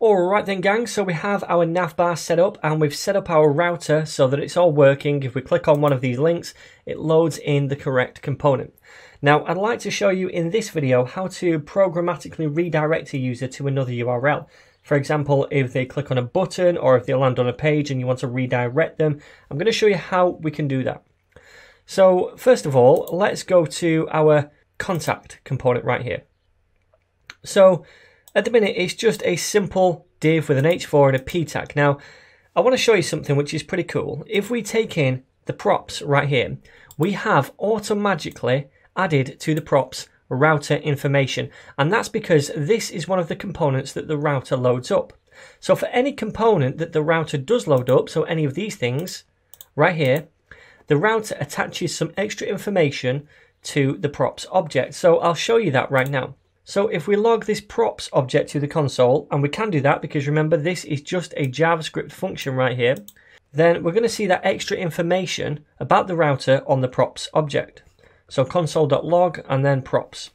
Alright then gang, so we have our navbar set up and we've set up our router so that it's all working. If we click on one of these links, it loads in the correct component. Now I'd like to show you in this video how to programmatically redirect a user to another URL. For example, if they click on a button or if they land on a page and you want to redirect them, I'm going to show you how we can do that. So first of all, let's go to our contact component right here. So at the minute, it's just a simple div with an h4 and a p tag. Now, I want to show you something which is pretty cool. If we take in the props right here, we have automatically added to the props router information. And that's because this is one of the components that the router loads up. So for any component that the router does load up, so any of these things right here, the router attaches some extra information to the props object. So I'll show you that right now. So if we log this props object to the console, and we can do that because remember this is just a JavaScript function right here, then we're going to see that extra information about the router on the props object. So console.log and then props.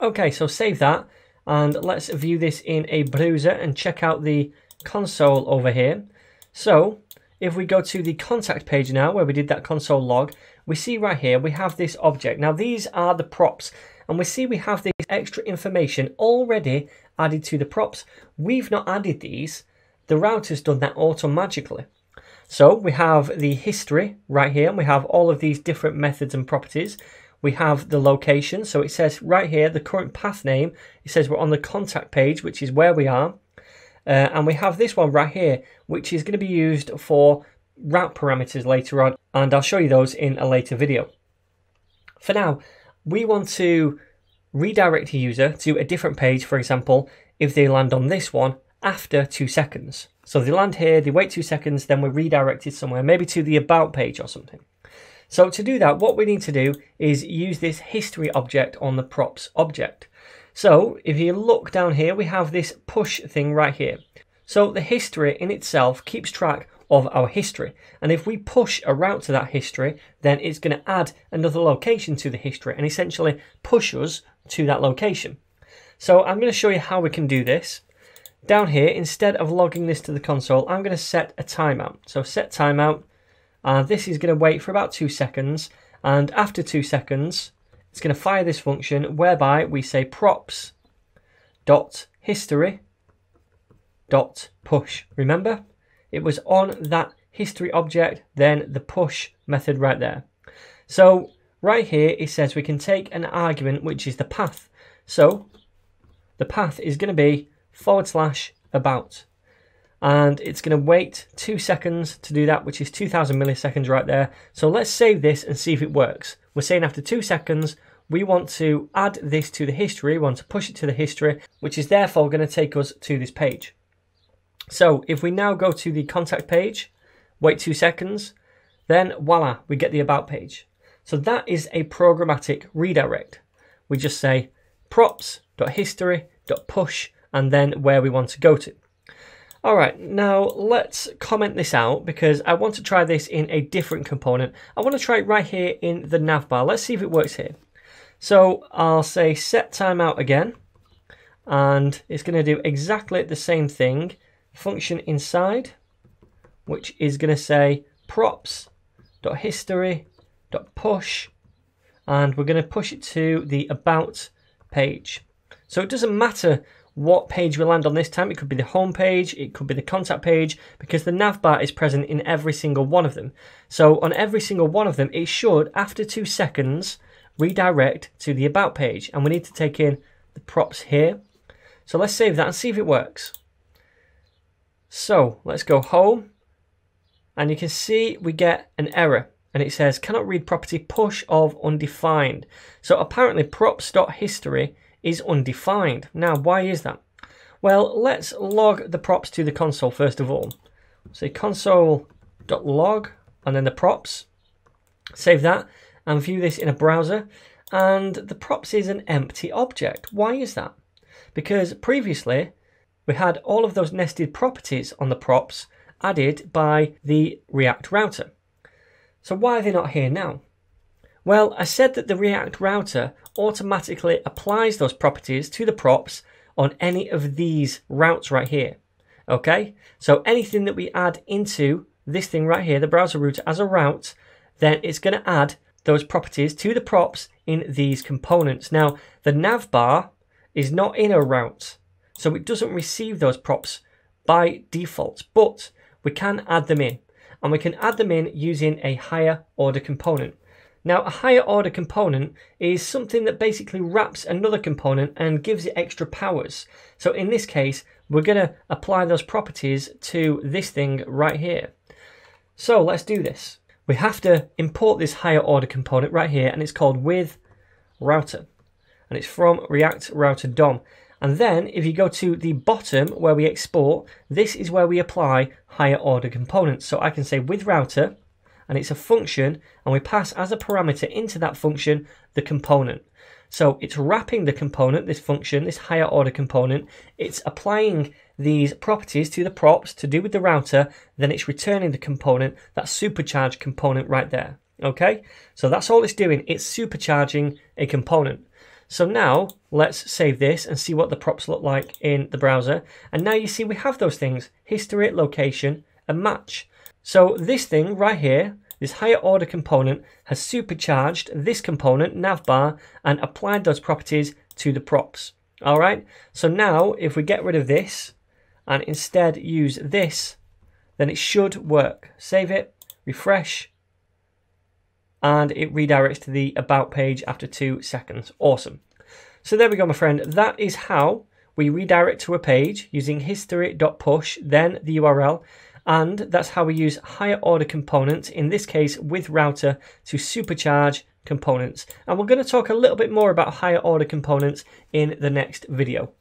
Okay, so save that and let's view this in a browser and check out the console over here. So if we go to the contact page now where we did that console log, we see right here we have this object. Now these are the props and we see we have this extra information already added to the props. We've not added these. The router's done that automatically. So we have the history right here, and we have all of these different methods and properties. We have the location, so it says right here, the current path name, it says we're on the contact page, which is where we are. Uh, and we have this one right here, which is going to be used for route parameters later on, and I'll show you those in a later video. For now, we want to redirect a user to a different page, for example, if they land on this one after two seconds. So they land here, they wait two seconds, then we're redirected somewhere, maybe to the about page or something. So to do that, what we need to do is use this history object on the props object. So if you look down here, we have this push thing right here. So the history in itself keeps track of our history. And if we push a route to that history, then it's going to add another location to the history and essentially push us to that location. So I'm going to show you how we can do this. Down here, instead of logging this to the console, I'm going to set a timeout. So set timeout, and this is going to wait for about two seconds. And after two seconds, it's going to fire this function whereby we say props dot history dot push. Remember, it was on that history object, then the push method right there. So right here, it says we can take an argument, which is the path. So the path is going to be forward slash about. And it's going to wait two seconds to do that, which is 2000 milliseconds right there. So let's save this and see if it works. We're saying after two seconds, we want to add this to the history, we want to push it to the history, which is therefore going to take us to this page. So if we now go to the contact page, wait two seconds, then voila, we get the about page. So that is a programmatic redirect. We just say props.history.push and then where we want to go to. All right, now let's comment this out because I want to try this in a different component. I want to try it right here in the navbar. Let's see if it works here. So I'll say set timeout again, and it's going to do exactly the same thing function inside, which is going to say props.history.push, and we're going to push it to the about page. So it doesn't matter what page we land on this time. It could be the home page, it could be the contact page, because the navbar is present in every single one of them. So on every single one of them, it should, after two seconds, redirect to the about page. And we need to take in the props here. So let's save that and see if it works. So let's go home and you can see we get an error and it says cannot read property push of undefined. So apparently props.history is undefined. Now why is that? Well let's log the props to the console first of all. Say console.log and then the props. Save that and view this in a browser and the props is an empty object. Why is that? Because previously we had all of those nested properties on the props added by the React router. So why are they not here now? Well, I said that the React router automatically applies those properties to the props on any of these routes right here. Okay, so anything that we add into this thing right here, the browser router as a route, then it's going to add those properties to the props in these components. Now, the nav bar is not in a route, so it doesn't receive those props by default, but we can add them in, and we can add them in using a higher order component. Now, a higher order component is something that basically wraps another component and gives it extra powers. So in this case, we're going to apply those properties to this thing right here. So let's do this. We have to import this higher order component right here, and it's called with router. And it's from React Router DOM. And then if you go to the bottom where we export, this is where we apply higher order components. So I can say with router, and it's a function, and we pass as a parameter into that function the component. So it's wrapping the component, this function, this higher order component, it's applying these properties to the props to do with the router, then it's returning the component, that supercharged component right there. Okay, so that's all it's doing, it's supercharging a component. So now let's save this and see what the props look like in the browser. And now you see we have those things, history, location, and match. So this thing right here, this higher order component has supercharged this component, navbar, and applied those properties to the props. All right, so now if we get rid of this and instead use this, then it should work. Save it, refresh, and it redirects to the about page after two seconds. Awesome. So there we go, my friend. That is how we redirect to a page using history.push, then the URL, and that's how we use higher order components, in this case with router, to supercharge components. And we're going to talk a little bit more about higher order components in the next video.